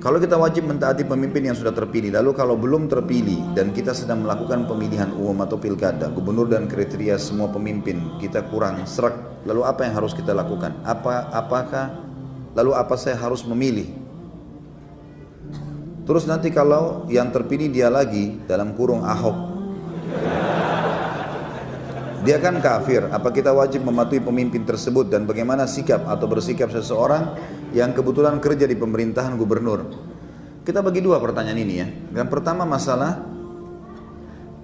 Kalau kita wajib mentaati pemimpin yang sudah terpilih, lalu kalau belum terpilih dan kita sedang melakukan pemilihan umum atau pilkada, gubernur dan kriteria semua pemimpin kita kurang serak, lalu apa yang harus kita lakukan? Apa apakah lalu apa saya harus memilih? Terus nanti kalau yang terpilih dia lagi dalam kurung Ahok, dia kan kafir. Apa kita wajib mematuhi pemimpin tersebut dan bagaimana sikap atau bersikap seseorang yang kebetulan kerja di pemerintahan gubernur. Kita bagi dua pertanyaan ini ya. Yang pertama masalah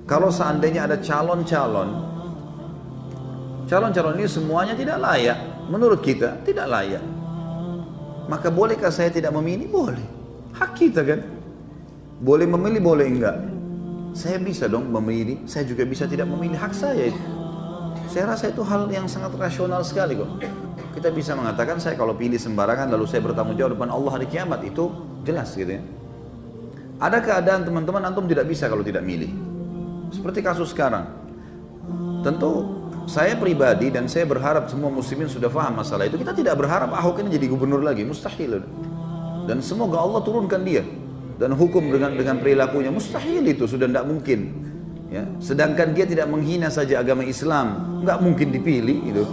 kalau seandainya ada calon-calon, calon-calon ini semuanya tidak layak. Menurut kita tidak layak. Maka bolehkah saya tidak memilih? Boleh. Hak kita kan. Boleh memilih, boleh enggak. Saya bisa dong memilih, saya juga bisa tidak memilih hak saya. Saya rasa itu hal yang sangat rasional sekali kok. Kita bisa mengatakan saya kalau pilih sembarangan lalu saya bertanggung jawab depan Allah hari kiamat itu jelas gitu ya. Ada keadaan teman-teman antum tidak bisa kalau tidak milih. Seperti kasus sekarang. Tentu saya pribadi dan saya berharap semua muslimin sudah paham masalah itu. Kita tidak berharap Ahok ini jadi gubernur lagi, mustahil. Dan semoga Allah turunkan dia dan hukum dengan dengan perilakunya mustahil itu sudah tidak mungkin. Ya. Sedangkan dia tidak menghina saja agama Islam, nggak mungkin dipilih itu.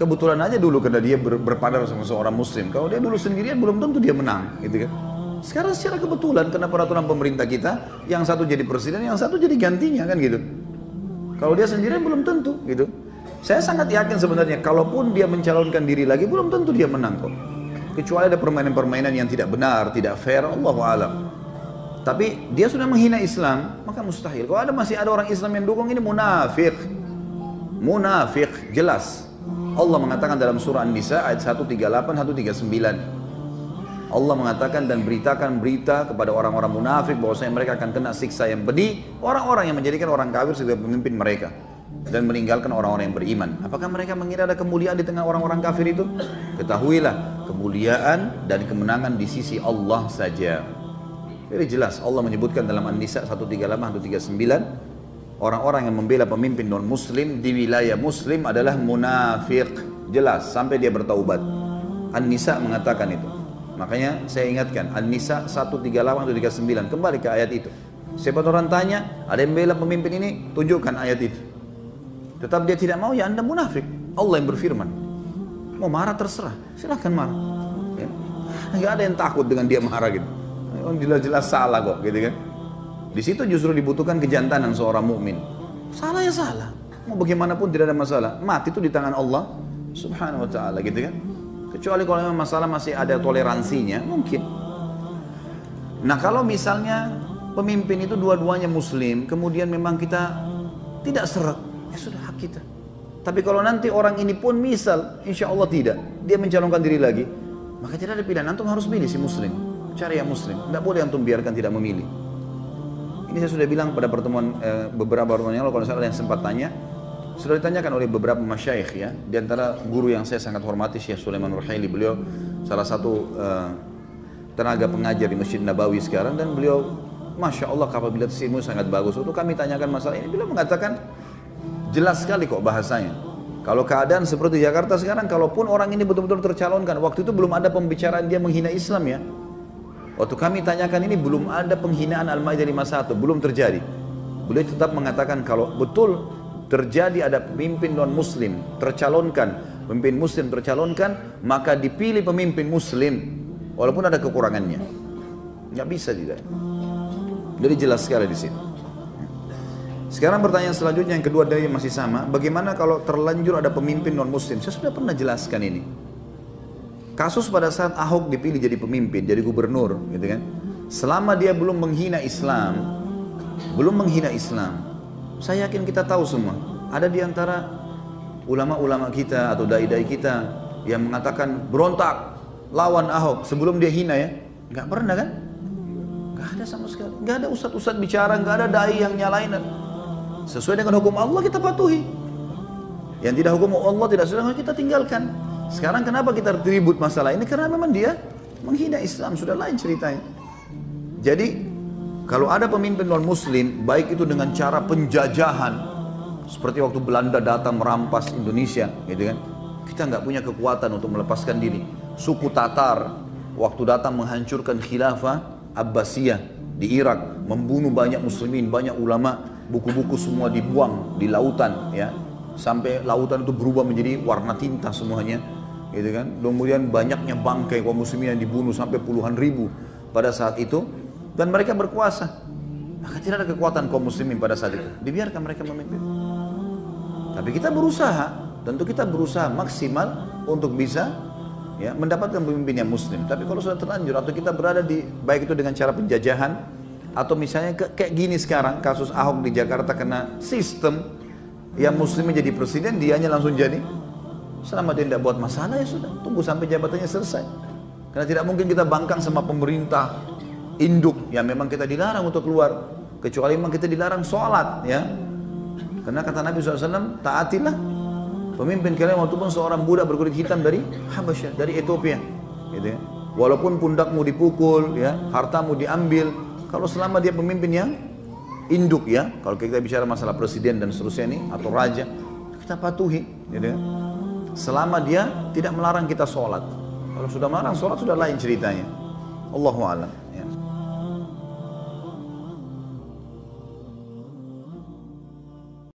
Kebetulan aja dulu karena dia ber, berpadar sama seorang muslim. Kalau dia dulu sendirian belum tentu dia menang, gitu kan. Sekarang secara kebetulan karena peraturan pemerintah kita, yang satu jadi presiden, yang satu jadi gantinya kan gitu. Kalau dia sendirian belum tentu gitu. Saya sangat yakin sebenarnya kalaupun dia mencalonkan diri lagi belum tentu dia menang kok. Kecuali ada permainan-permainan yang tidak benar, tidak fair, Allah alam. Tapi dia sudah menghina Islam, maka mustahil. Kalau ada masih ada orang Islam yang dukung ini munafik. Munafik, jelas. Allah mengatakan dalam surah An-Nisa ayat 138 139. Allah mengatakan dan beritakan berita kepada orang-orang munafik bahwasanya mereka akan kena siksa yang pedih, orang-orang yang menjadikan orang kafir sebagai pemimpin mereka dan meninggalkan orang-orang yang beriman. Apakah mereka mengira ada kemuliaan di tengah orang-orang kafir itu? Ketahuilah, kemuliaan dan kemenangan di sisi Allah saja. Jadi jelas Allah menyebutkan dalam An-Nisa 138 139 Orang-orang yang membela pemimpin non muslim di wilayah muslim adalah munafik. Jelas sampai dia bertaubat. An-Nisa mengatakan itu. Makanya saya ingatkan An-Nisa 138 139 kembali ke ayat itu. Siapa orang tanya, ada yang membela pemimpin ini, tunjukkan ayat itu. Tetap dia tidak mau ya Anda munafik. Allah yang berfirman. Mau marah terserah, silahkan marah. Ya. Ada yang takut dengan dia marah gitu. Jelas-jelas salah kok gitu kan. Di situ justru dibutuhkan kejantanan seorang mukmin. Salah ya salah. Mau bagaimanapun tidak ada masalah. Mati itu di tangan Allah Subhanahu wa taala gitu kan. Kecuali kalau memang masalah masih ada toleransinya, mungkin. Nah, kalau misalnya pemimpin itu dua-duanya muslim, kemudian memang kita tidak seret, ya sudah hak kita. Tapi kalau nanti orang ini pun misal, insya Allah tidak, dia mencalonkan diri lagi, maka tidak ada pilihan. Antum harus pilih si muslim, cari yang muslim. Tidak boleh antum biarkan tidak memilih. Ini saya sudah bilang pada pertemuan eh, beberapa pertemuan yang lalu kalau saya yang sempat tanya. Sudah ditanyakan oleh beberapa masyayikh ya. Di antara guru yang saya sangat hormati Syekh Sulaiman Ruhaili beliau salah satu eh, tenaga pengajar di Masjid Nabawi sekarang dan beliau Masya Allah kapabilitas ilmu sangat bagus. Untuk kami tanyakan masalah ini beliau mengatakan jelas sekali kok bahasanya. Kalau keadaan seperti Jakarta sekarang kalaupun orang ini betul-betul tercalonkan waktu itu belum ada pembicaraan dia menghina Islam ya Waktu kami tanyakan ini belum ada penghinaan Al-Maidah 51, belum terjadi. Beliau tetap mengatakan kalau betul terjadi ada pemimpin non muslim tercalonkan, pemimpin muslim tercalonkan, maka dipilih pemimpin muslim walaupun ada kekurangannya. Nggak bisa tidak. Jadi jelas sekali di sini. Sekarang pertanyaan selanjutnya yang kedua dari masih sama, bagaimana kalau terlanjur ada pemimpin non muslim? Saya sudah pernah jelaskan ini. Kasus pada saat Ahok dipilih jadi pemimpin, jadi gubernur, gitu kan. Selama dia belum menghina Islam, belum menghina Islam, saya yakin kita tahu semua. Ada di antara ulama-ulama kita atau dai-dai kita yang mengatakan berontak lawan Ahok sebelum dia hina ya, nggak pernah kan? Nggak ada sama sekali. Nggak ada ustadz-ustadz bicara, nggak ada dai yang nyalain. Sesuai dengan hukum Allah kita patuhi. Yang tidak hukum Allah tidak sesuai kita tinggalkan. Sekarang kenapa kita ribut masalah ini? Karena memang dia menghina Islam, sudah lain ceritanya. Jadi kalau ada pemimpin non muslim, baik itu dengan cara penjajahan, seperti waktu Belanda datang merampas Indonesia, gitu kan? Kita nggak punya kekuatan untuk melepaskan diri. Suku Tatar, waktu datang menghancurkan khilafah Abbasiyah di Irak, membunuh banyak muslimin, banyak ulama, buku-buku semua dibuang di lautan ya. Sampai lautan itu berubah menjadi warna tinta semuanya. Gitu kan. Kemudian banyaknya bangkai kaum muslimin yang dibunuh sampai puluhan ribu pada saat itu dan mereka berkuasa. Maka tidak ada kekuatan kaum muslimin pada saat itu. Dibiarkan mereka memimpin. Tapi kita berusaha, tentu kita berusaha maksimal untuk bisa ya mendapatkan pemimpin yang muslim. Tapi kalau sudah terlanjur atau kita berada di baik itu dengan cara penjajahan atau misalnya ke, kayak gini sekarang kasus Ahok di Jakarta kena sistem yang muslimnya jadi presiden dianya langsung jadi selama dia tidak buat masalah ya sudah tunggu sampai jabatannya selesai karena tidak mungkin kita bangkang sama pemerintah induk yang memang kita dilarang untuk keluar kecuali memang kita dilarang sholat ya karena kata Nabi SAW taatilah Pemimpin kalian pun seorang budak berkulit hitam dari Habasyah, dari Ethiopia. Gitu ya. Walaupun pundakmu dipukul, ya, hartamu diambil, kalau selama dia pemimpin yang induk ya, kalau kita bicara masalah presiden dan seterusnya ini atau raja, kita patuhi, gitu ya. Selama dia tidak melarang kita sholat. Kalau sudah melarang sholat sudah lain ceritanya. Allahu a'lam.